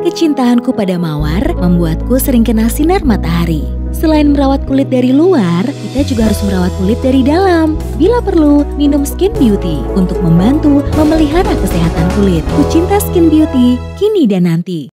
Kecintaanku pada mawar membuatku sering kena sinar matahari. Selain merawat kulit dari luar, kita juga harus merawat kulit dari dalam. Bila perlu, minum Skin Beauty untuk membantu memelihara kesehatan kulit. Kucinta Skin Beauty, kini dan nanti.